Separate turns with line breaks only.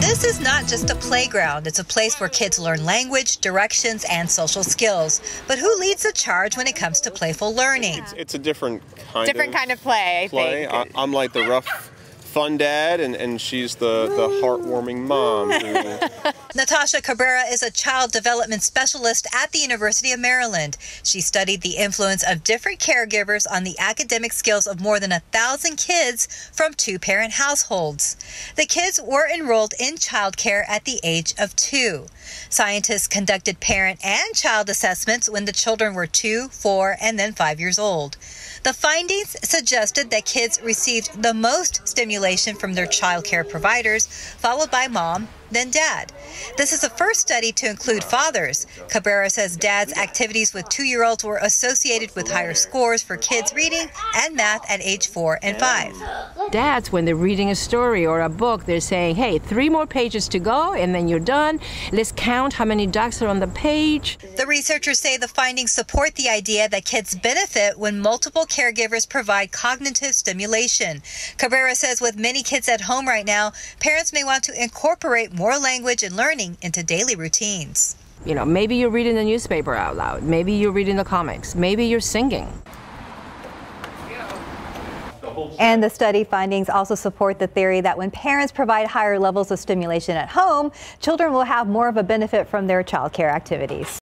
This is not just a playground. It's a place where kids learn language, directions, and social skills. But who leads the charge when it comes to playful learning?
It's, it's a different kind
different
of
kind of play. I
play.
think.
I, I'm like the rough, fun dad, and, and she's the, the heartwarming mom.
Natasha Cabrera is a child development specialist at the University of Maryland. She studied the influence of different caregivers on the academic skills of more than a thousand kids from two parent households. The kids were enrolled in childcare at the age of two. Scientists conducted parent and child assessments when the children were two, four, and then five years old. The findings suggested that kids received the most stimulation from their child care providers, followed by mom, then dad. This is the first study to include fathers. Cabrera says dad's activities with two year olds were associated with higher scores for kids reading and math at age four and five.
Dads, when they're reading a story or a book, they're saying, hey, three more pages to go and then you're done. Let's count how many ducks are on the page.
The researchers say the findings support the idea that kids benefit when multiple caregivers provide cognitive stimulation. Cabrera says with many kids at home right now, parents may want to incorporate more language and learning into daily routines.
You know, maybe you're reading the newspaper out loud. Maybe you're reading the comics. Maybe you're singing.
And the study findings also support the theory that when parents provide higher levels of stimulation at home, children will have more of a benefit from their childcare activities.